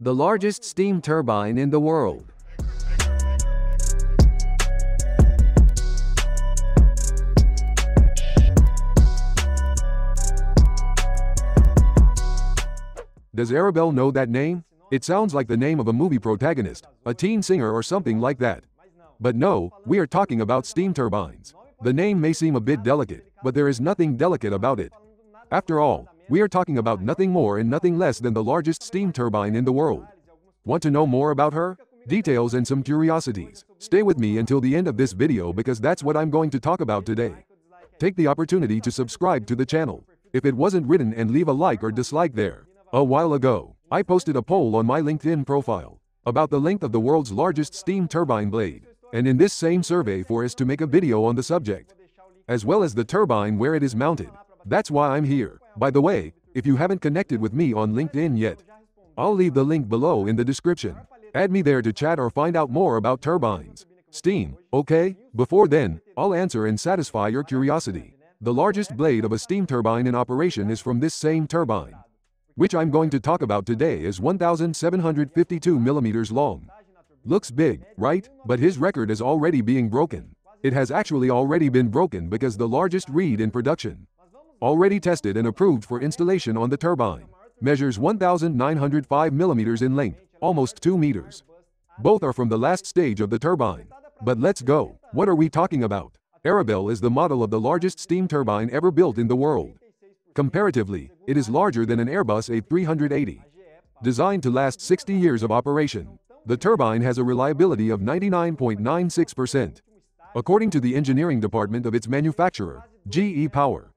The largest steam turbine in the world. Does Arabelle know that name? It sounds like the name of a movie protagonist, a teen singer or something like that. But no, we are talking about steam turbines. The name may seem a bit delicate, but there is nothing delicate about it. After all, we are talking about nothing more and nothing less than the largest steam turbine in the world. Want to know more about her? Details and some curiosities. Stay with me until the end of this video because that's what I'm going to talk about today. Take the opportunity to subscribe to the channel. If it wasn't written and leave a like or dislike there. A while ago, I posted a poll on my LinkedIn profile about the length of the world's largest steam turbine blade, and in this same survey for us to make a video on the subject, as well as the turbine where it is mounted. That's why I'm here. By the way, if you haven't connected with me on LinkedIn yet, I'll leave the link below in the description. Add me there to chat or find out more about turbines. Steam, okay? Before then, I'll answer and satisfy your curiosity. The largest blade of a steam turbine in operation is from this same turbine which I'm going to talk about today is 1,752 millimeters long. Looks big, right? But his record is already being broken. It has actually already been broken because the largest reed in production, already tested and approved for installation on the turbine, measures 1,905 millimeters in length, almost 2 meters. Both are from the last stage of the turbine. But let's go. What are we talking about? Arabelle is the model of the largest steam turbine ever built in the world. Comparatively, it is larger than an Airbus A380. Designed to last 60 years of operation, the turbine has a reliability of 99.96%. According to the engineering department of its manufacturer, GE Power.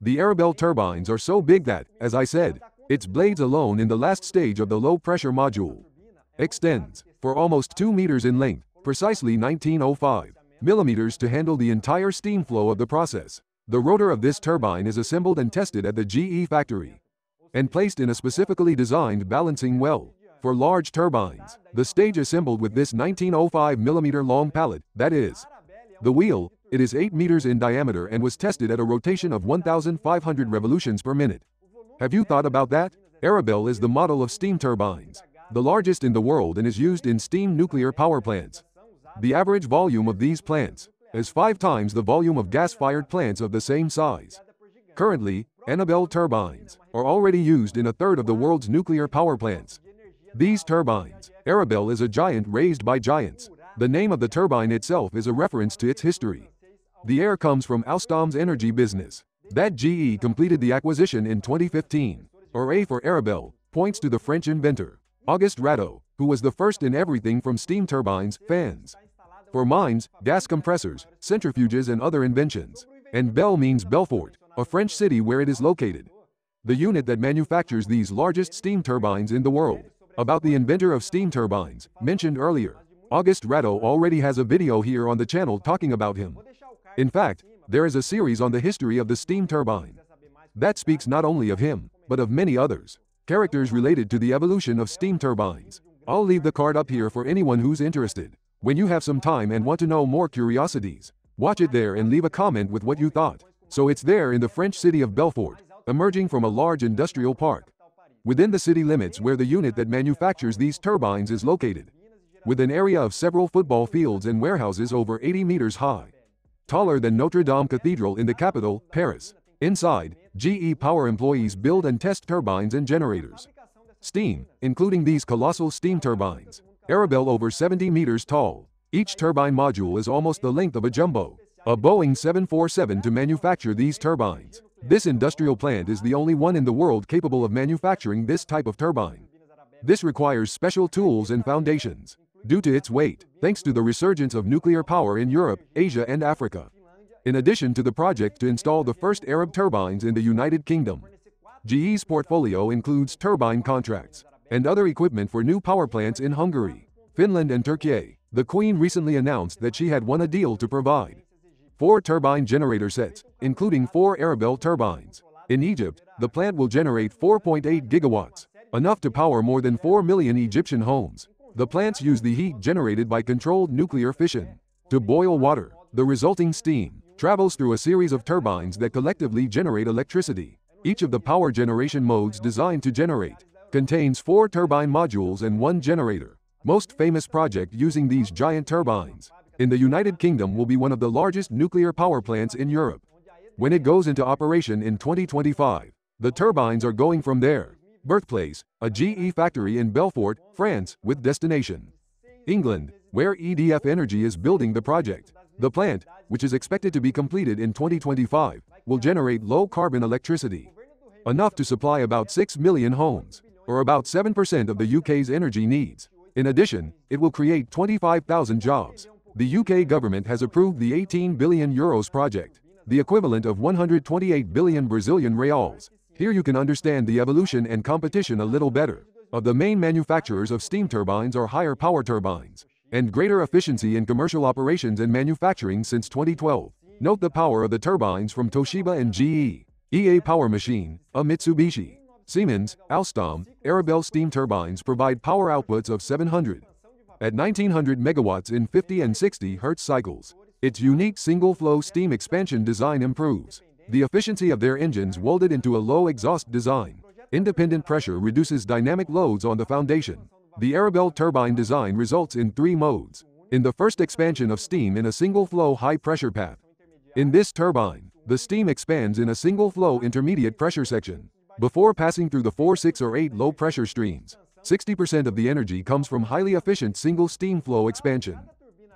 The Arabelle turbines are so big that, as I said, its blades alone in the last stage of the low-pressure module extends for almost 2 meters in length, precisely 1905 millimeters to handle the entire steam flow of the process. The rotor of this turbine is assembled and tested at the GE factory and placed in a specifically designed balancing well. For large turbines, the stage assembled with this 1905 millimeter long pallet, that is, the wheel, it is 8 meters in diameter and was tested at a rotation of 1,500 revolutions per minute. Have you thought about that? Arabelle is the model of steam turbines, the largest in the world and is used in steam nuclear power plants. The average volume of these plants, is five times the volume of gas-fired plants of the same size. Currently, Arabelle turbines are already used in a third of the world's nuclear power plants. These turbines, Arabelle is a giant raised by giants. The name of the turbine itself is a reference to its history. The air comes from Alstom's energy business. That GE completed the acquisition in 2015. Or A for Arabelle, points to the French inventor, Auguste Rateau, who was the first in everything from steam turbines, fans, for mines, gas compressors, centrifuges and other inventions. And Belle means Belfort, a French city where it is located. The unit that manufactures these largest steam turbines in the world. About the inventor of steam turbines, mentioned earlier. Auguste Rateau already has a video here on the channel talking about him. In fact, there is a series on the history of the steam turbine. That speaks not only of him, but of many others. Characters related to the evolution of steam turbines. I'll leave the card up here for anyone who's interested. When you have some time and want to know more curiosities, watch it there and leave a comment with what you thought. So it's there in the French city of Belfort, emerging from a large industrial park. Within the city limits where the unit that manufactures these turbines is located. With an area of several football fields and warehouses over 80 meters high. Taller than Notre Dame Cathedral in the capital, Paris. Inside, GE Power employees build and test turbines and generators. Steam, including these colossal steam turbines, Arabelle over 70 meters tall. Each turbine module is almost the length of a jumbo. A Boeing 747 to manufacture these turbines. This industrial plant is the only one in the world capable of manufacturing this type of turbine. This requires special tools and foundations. Due to its weight, thanks to the resurgence of nuclear power in Europe, Asia and Africa. In addition to the project to install the first Arab turbines in the United Kingdom. GE's portfolio includes turbine contracts, and other equipment for new power plants in Hungary, Finland and Turkey. The Queen recently announced that she had won a deal to provide four turbine generator sets, including four Arabelle turbines. In Egypt, the plant will generate 4.8 gigawatts, enough to power more than 4 million Egyptian homes. The plants use the heat generated by controlled nuclear fission to boil water. The resulting steam travels through a series of turbines that collectively generate electricity. Each of the power generation modes designed to generate contains four turbine modules and one generator. Most famous project using these giant turbines in the United Kingdom will be one of the largest nuclear power plants in Europe. When it goes into operation in 2025, the turbines are going from their birthplace, a GE factory in Belfort, France, with destination England, where EDF Energy is building the project. The plant, which is expected to be completed in 2025, will generate low-carbon electricity, enough to supply about 6 million homes, or about 7% of the UK's energy needs. In addition, it will create 25,000 jobs. The UK government has approved the 18 billion euros project, the equivalent of 128 billion Brazilian reals. Here you can understand the evolution and competition a little better. Of the main manufacturers of steam turbines are higher power turbines, and greater efficiency in commercial operations and manufacturing since 2012. Note the power of the turbines from Toshiba and GE, EA Power Machine, a Mitsubishi, Siemens, Alstom, Arabelle steam turbines provide power outputs of 700 at 1900 megawatts in 50 and 60 Hz cycles. Its unique single-flow steam expansion design improves the efficiency of their engines welded into a low exhaust design. Independent pressure reduces dynamic loads on the foundation. The Arabelle turbine design results in three modes. In the first expansion of steam in a single-flow high-pressure path. In this turbine, the steam expands in a single-flow intermediate pressure section. Before passing through the 4, 6 or 8 low-pressure streams, 60% of the energy comes from highly efficient single steam flow expansion.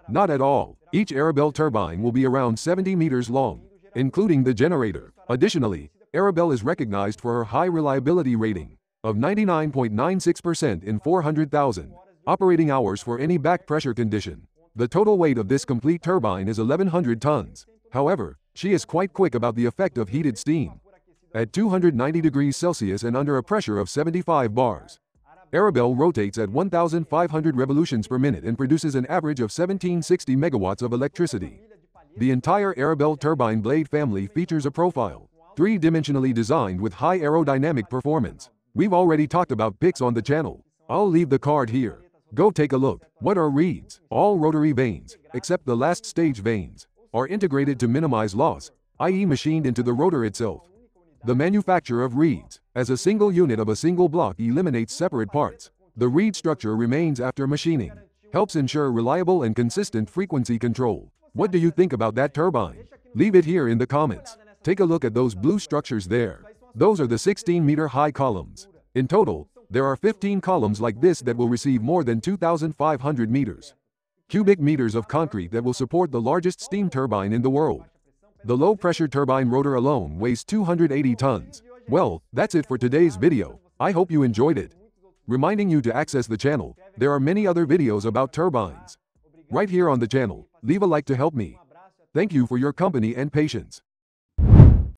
Not at all. Each Arabelle turbine will be around 70 meters long, including the generator. Additionally, Arabelle is recognized for her high reliability rating of 99.96% in 400,000 operating hours for any back pressure condition. The total weight of this complete turbine is 1100 tons. However, she is quite quick about the effect of heated steam. At 290 degrees Celsius and under a pressure of 75 bars, Arabelle rotates at 1,500 revolutions per minute and produces an average of 1760 megawatts of electricity. The entire Arabelle turbine blade family features a profile, three-dimensionally designed with high aerodynamic performance. We've already talked about PIX on the channel. I'll leave the card here. Go take a look. What are reeds? All rotary vanes, except the last stage vanes, are integrated to minimize loss, i.e. machined into the rotor itself. The manufacture of reeds, as a single unit of a single block eliminates separate parts. The reed structure remains after machining. Helps ensure reliable and consistent frequency control. What do you think about that turbine? Leave it here in the comments. Take a look at those blue structures there. Those are the 16 meter high columns. In total, there are 15 columns like this that will receive more than 2,500 meters. Cubic meters of concrete that will support the largest steam turbine in the world. The low-pressure turbine rotor alone weighs 280 tons. Well, that's it for today's video. I hope you enjoyed it. Reminding you to access the channel, there are many other videos about turbines. Right here on the channel, leave a like to help me. Thank you for your company and patience.